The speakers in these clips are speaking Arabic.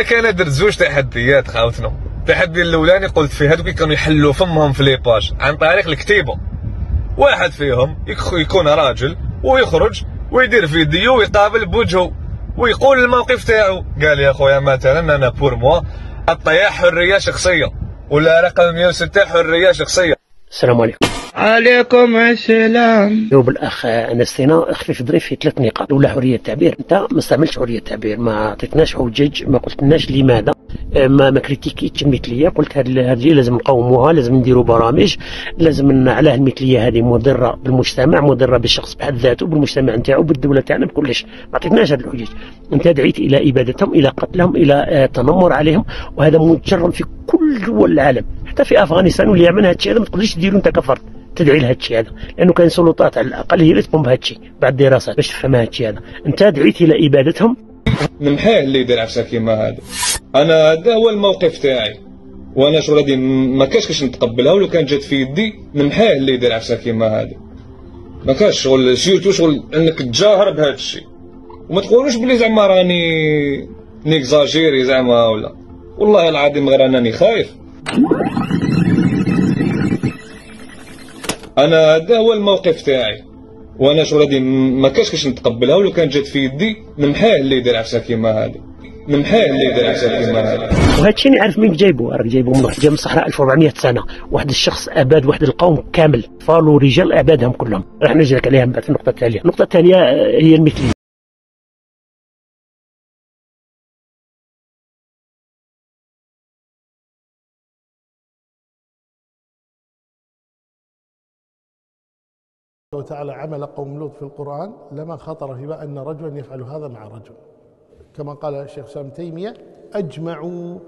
ياك أنا درت زوج تحديات خاوتنا. التحدي الأولاني قلت فيه هذوك كانوا يحلوا فمهم في لي باج عن طريق الكتيبة. واحد فيهم يكون راجل ويخرج ويدير فيديو ويقابل بوجهه ويقول الموقف تاعو. قال يا خويا مثلا أنا بور موا الطياح حرية شخصية ولا رقم 106 حرية شخصية. السلام عليكم. عليكم السلام. جاوب الأخ انستينا اخفي ظريف في ثلاث نقاط. الاولى حرية التعبير. أنت ما استعملتش حرية التعبير. ما عطيتناش حجج. ما قلتلناش لماذا. ما ما كريتيكيتش المثليه قلت هذه لازم نقاوموها. لازم نديروا برامج. لازم علاه المثلية هذه مضرة بالمجتمع. مضرة بالشخص بحد ذاته بالمجتمع نتاعو بالدولة تاعنا بكلش. ما عطيتناش هذه الحجج. أنت دعيت إلى إبادتهم إلى قتلهم إلى التنمر عليهم. وهذا مجرم في كل دول العالم. حتى في أفغانستان واليمن هذا الشيء ما تقدرش ديروا أنت كفرت تدعي لهذا الشيء هذا. لأنه كاين سلطات على الأقل هي اللي تقوم بهذا الشيء بعد دراسات باش تفهم هذا الشيء هذا. أنت دعيت إلى إبادتهم؟ نمحيه اللي يدير عفسة كيما هذا أنا هذا هو الموقف تاعي. وأنا شغل هذه ما كاش كاش نتقبلها ولو كان جات في يدي نمحيه اللي يدير عفسة كيما هذا ما كاش شغل سيرتو شغل إنك تجاهر بهذا الشيء وما تقولوش بلي زعما راني n'exagérer زعما ولا. والله العظيم غير أنني خايف. أنا هذا هو الموقف تاعي. وأنا شغل هذه ما كاش كاش نتقبلها ولو كان جات في يدي نمحيه اللي يدير عفسة كيما هذه. نمحيه اللي يدير عفسة كيما هذه. وهذا الشيء نعرف مين جايبه راك جايبه من واحد من الصحراء 1400 سنة. واحد الشخص أباد واحد القوم كامل. فالو رجال أبادهم كلهم. راح نجي لك عليها بعد في النقطة التالية. النقطة الثانية هي المثلية. الله تعالى عمل قوم لوط في القرآن لما خطر في بال أن رجلا يفعل هذا مع رجل. كما قال الشيخ سام تيمية أجمعوا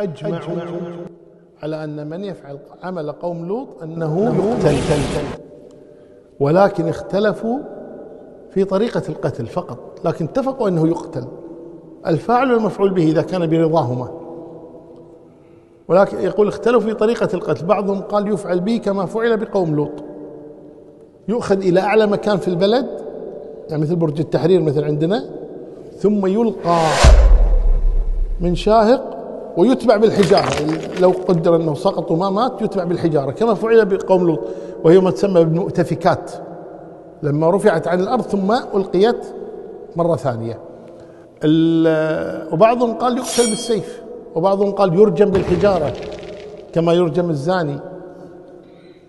أجمعوا على أن من يفعل عمل قوم لوط أنه يقتل ولكن اختلفوا في طريقة القتل فقط لكن اتفقوا أنه يقتل. الفاعل والمفعول به إذا كان برضاهما. ولكن يقول اختلفوا في طريقة القتل. بعضهم قال يفعل به كما فعل بقوم لوط. يؤخذ إلى أعلى مكان في البلد يعني مثل برج التحرير مثل عندنا ثم يلقى من شاهق ويتبع بالحجارة. لو قدر أنه سقط وما مات يتبع بالحجارة. كما فعل بقوم لوط وهي ما تسمى بالمؤتفكات. لما رفعت عن الأرض ثم ألقيت مرة ثانية. وبعضهم قال يقتل بالسيف وبعضهم قال يرجم بالحجارة كما يرجم الزاني.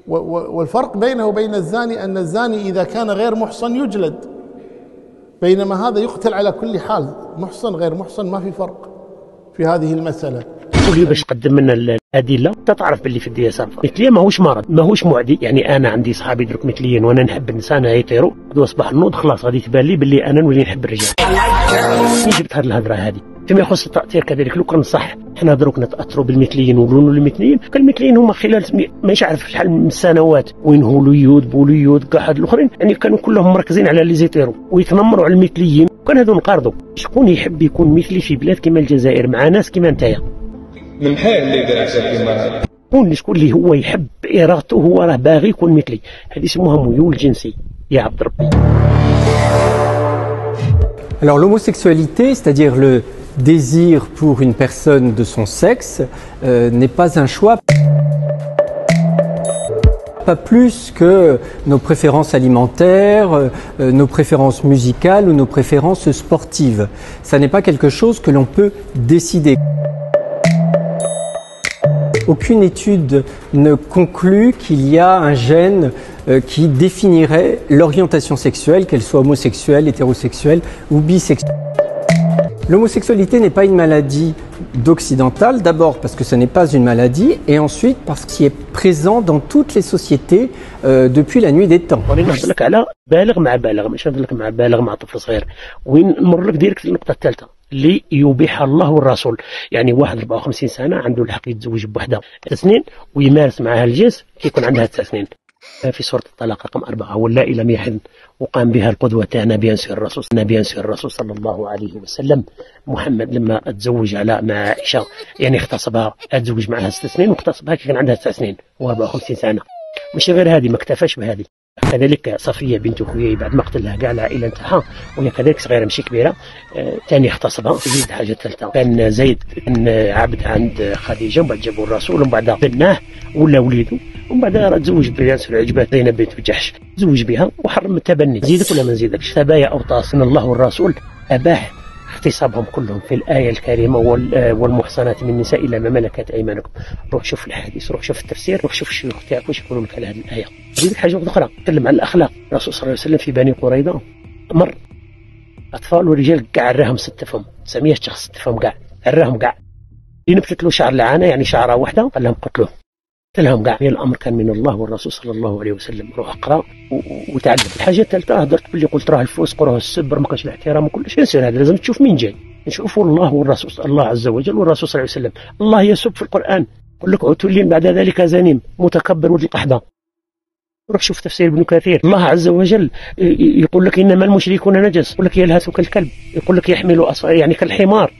والفرق بينه وبين الزاني أن الزاني إذا كان غير محصن يجلد. بينما هذا يقتل على كل حال. محصن غير محصن ما في فرق في هذه المسألة. لي باش تقدم لنا الأدلة. أنت تعرف باللي في الدياسه مثليا ماهوش مرض ماهوش معدي. يعني أنا عندي صحابي يدرك مثليا وأنا نحب النساء أنا يطيروا صباح النوض خلاص. غادي تبان لي باللي أنا نولي نحب الرجال. منين جبت هذه الهضرة هذه فيما يخص التأثير كذلك. لو كان صح إحنا دروك نتأثروا بالمثليين ونقولوا المثليين المثليين هما خلال ماشي عارف شحال من سنوات. وين هوليود بوليود كاع هاد الأخرين يعني كانوا كلهم مركزين على les hétéros. ويتنمروا على المثليين. كان هذو نقارضوا شكون يحب يكون مثلي في بلاد كما الجزائر مع ناس كما نتايا؟ نمحيه اللي يدير عفسه كيما شكون شكون اللي هو يحب إرادته هو راه باغي يكون مثلي. هذه اسمها ميول جنسي. يا عبد ربي. Alors l'homosexualité, c'est-à-dire le désir pour une personne de son sexe, euh, n'est pas un choix. Pas plus que nos préférences alimentaires, euh, nos préférences musicales ou nos préférences sportives. Ça n'est pas quelque chose que l'on peut décider. Aucune étude ne conclut qu'il y a un gène euh, qui définirait l'orientation sexuelle, qu'elle soit homosexuelle, hétérosexuelle ou bisexuelle. L'homosexualité n'est pas une maladie d'occidental, d'abord parce que ce n'est pas une maladie, et ensuite parce qu'il est présent dans toutes les sociétés euh, depuis la nuit des temps. لك على بالغ مع بالغ مش لك مع بالغ مع طفل صغير وين نمر لك ديريكت النقطه الثالثه اللي يبيح الله والرسول يعني واحد 54 سنه عنده الحق يتزوج بوحده سنين ويمارس معها الجنس كيكون عندها تسع سنين في سورة الطلاق رقم أربعة. واللائي لم يحن وقام بها القدوة تاعنا بينسي الرسول بينسي الرسول صلى الله عليه وسلم. محمد لما تزوج على مع عائشة يعني اغتصبها تزوج معها ست سنين واغتصبها كان عندها تسع سنين و54 سنة. مش غير هذه ما اكتفاش بهذه. كذلك صفية بنت خويي بعد ما قتلها كاع العائله نتاعها وهي كذلك صغيرة ماشي كبيرة ثاني آه اغتصبها زيد حاجة ثالثه كان زيد كان عبد عند خديجة ومن بعد جابوا الرسول ومن بعد بناه ولا وليده ومن بعد تزوج بياسر عجبات زينب بنت جحش تزوج بها وحرم التبني. زيدك ولا ما نزيدكش ثبايا اوطاس من الله والرسول اباح اغتصابهم كلهم في الآية الكريمة والمحصنات من النساء إلا ما ملكت أيمانكم. روح شوف الحديث روح شوف التفسير روح شوف الشيوخ تاعك واش يقولوا لك على هذه الآية. نزيدك حاجة أخرى تكلم عن الأخلاق. الرسول صلى الله عليه وسلم في بني قريظة مر. أطفال ورجال كاع عراهم ستفهم 900 شخص ستفهم كاع عراهم كاع ينبتت له شعر لعانة يعني شعرة واحدة قال لهم قتلوه. لهم كاع الأمر كان من الله والرسول صلى الله عليه وسلم روح اقرأ وتعلم. الحاجة الثالثه هدرت باللي قلت راه الفسق وراه السب ما كانش الاحترام وكل شيء يصير هذا لازم تشوف مين جاي. نشوفوا الله والرسول الله عز وجل والرسول صلى الله عليه وسلم. الله يسب في القرآن. يقول لك عتل بعد ذلك زنيم متكبر ولد القحبه روح شوف تفسير ابن كثير. الله عز وجل يقول لك إنما المشركون نجس. يقول لك يلهث كالكلب يقول لك يحمل يعني كالحمار.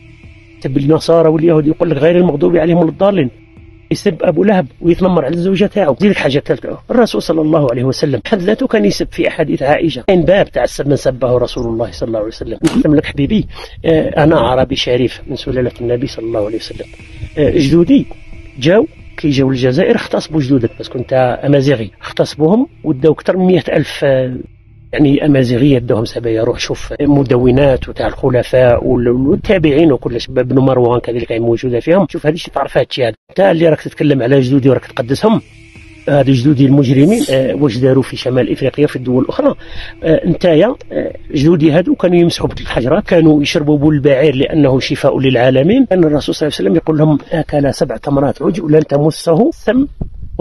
تب النصارى واليهود يقول لك غير المغضوب عليهم الضالين. يسب أبو لهب ويتنمر على الزوجة تاعو. دير حاجة ثالثه الرسول صلى الله عليه وسلم حد ذاته كان يسب في أحاديث عائشة؟ كاين باب تاع السب من سبه رسول الله صلى الله عليه وسلم. نختم لك حبيبي آه، أنا عربي شريف من سلالة النبي صلى الله عليه وسلم. آه، جدودي جاو كي جاو للجزائر اغتصبوا جدودك بس كنت أمازيغي. اغتصبوهم وداو أكثر من مئة ألف آه، يعني أمازيغية داهم سبايا روح شوف مدونات وتاع الخلفاء والتابعين وكلش ابن مروان كذلك موجودة فيهم. شوف هذه تعرف هذا انت اللي راك تتكلم على جدودي وراك تقدسهم هذه جدودي المجرمين آه واش داروا في شمال إفريقيا في الدول الأخرى. آه انتيا آه جدودي هادو كانوا يمسحوا بالحجرات كانوا يشربوا بول البعير لأنه شفاء للعالمين. كان الرسول صلى الله عليه وسلم يقول لهم اكل سبع تمرات عج لن تمسه ثم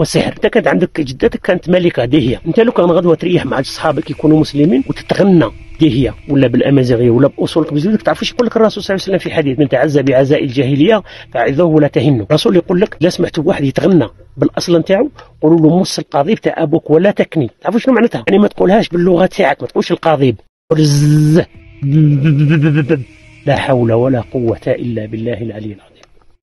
وسحر. انت كانت عندك جدتك كانت ملكة ديهيه أنت لو كان غدوة تريح مع أصحابك يكونوا مسلمين وتتغنى ديهيه ولا بالأمازيغية ولا باصولك بزوجك تعرف يقول لك الرسول صلى الله عليه وسلم في حديث من تعزى بعزاء الجاهلية فعذوه ولا تهنوا. الرسول يقول لك لا سمعتوا واحد يتغنى بالأصل نتاعو قولوا له مص القضيب تاع أبوك ولا تكني. تعرفوا شنو معناتها؟ يعني ما تقولهاش باللغة تاعك ما تقولش القضيب لا حول ولا قوة إلا بالله العلي العظيم.